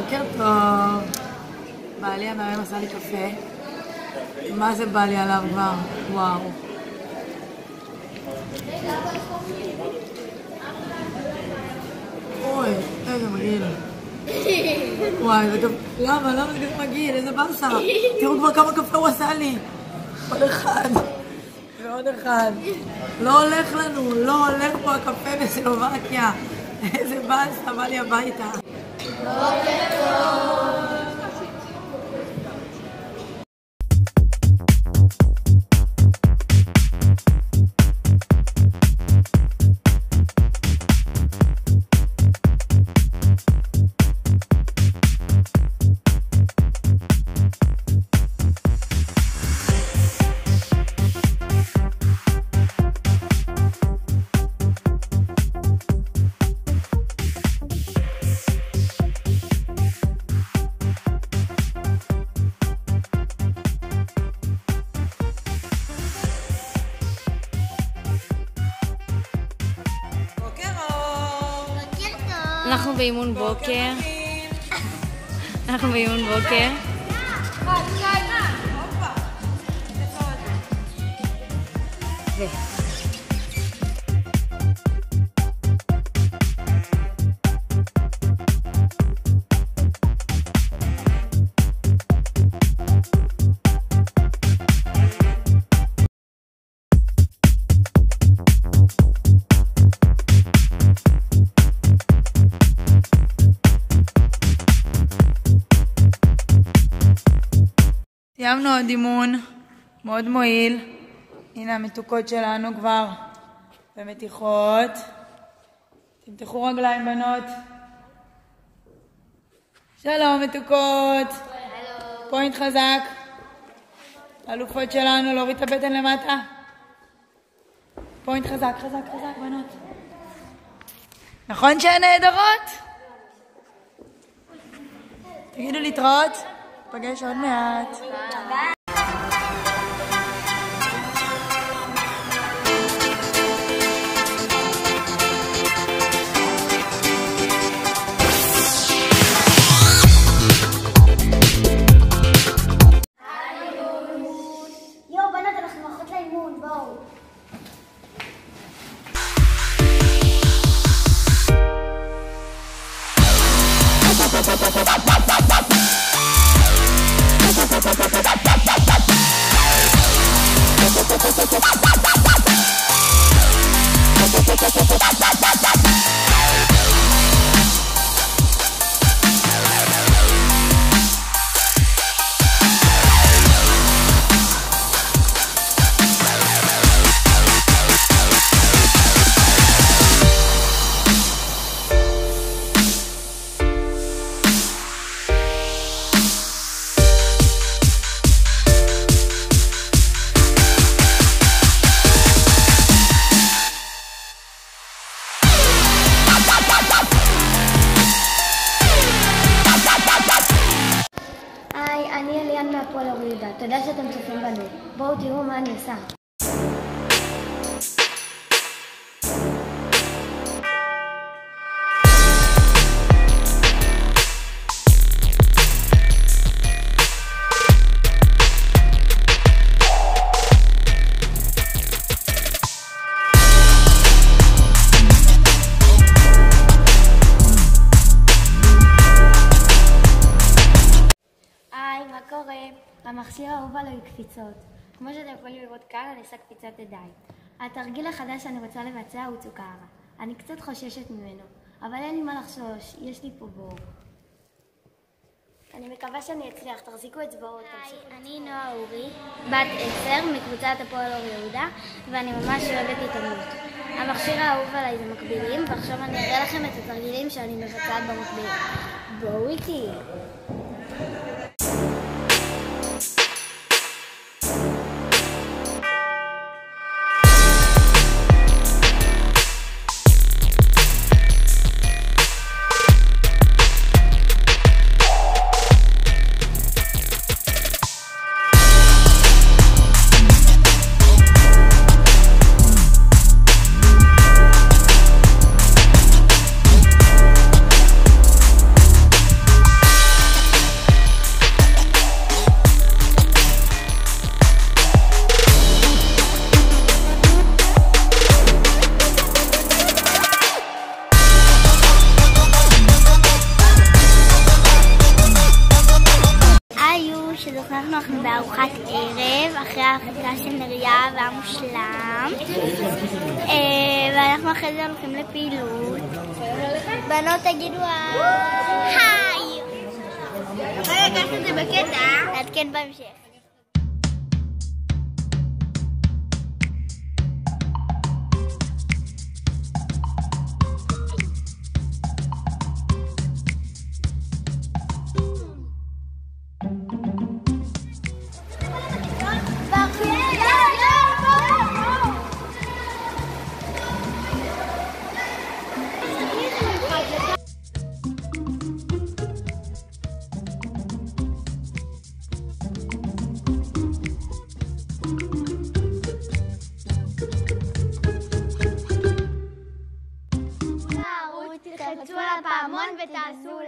בוקר טוב. בעלי המהמם עשה לי קפה. מה זה בא לי עליו כבר? וואו. אוי, איזה מגעיל. וואי, זה גם... למה? למה זה כזה מגעיל? איזה באסה. תראו כבר כמה קפה הוא עשה לי. עוד אחד. ועוד אחד. לא הולך לנו, לא הולך פה הקפה בסלובקיה. איזה באסה, בא לי הביתה. בוקר אנחנו באימון בוקר. אנחנו באימון בוקר. סיימנו עוד אימון, מאוד מועיל. הנה המתוקות שלנו כבר במתיחות. תמתחו רגליים, בנות. שלום, מתוקות. point חזק. אלופות שלנו, להוריד את הבטן למטה. point חזק, חזק, חזק, בנות. נכון שהן נהדרות? תגידו להתראות. ניפגש עוד מעט. אור יהודה. תודה שאתם צופים בנו. בואו תראו מה אני עושה. המכשיר האהוב עליי הוא קפיצות. כמו שאתם יכולים לראות כאן, אני עושה קפיצת ידיים. התרגיל החדש שאני רוצה לבצע הוא צוקרה. אני קצת חוששת ממנו, אבל אין לי מה לחשוש, יש לי פה בור. אני מקווה שאני אצליח, תחזיקו אצבעות. היי, אני נועה אורי, בת עשר, מקבוצת הפועל אור יהודה, ואני ממש אוהבת עיתונות. המכשיר האהוב עליי זה מקבילים, ועכשיו אני אראה לכם את התרגילים שאני מבצעת במקביל. בואו איתי. אנחנו בארוחת ערב, אחרי ההפגה של נריה והמושלם. אה, ואנחנו אחרי זה הולכים לפעילות. בנות תגידו היי! רגע, לקחת את זה בקטע. נעדכן בהמשך. बतासू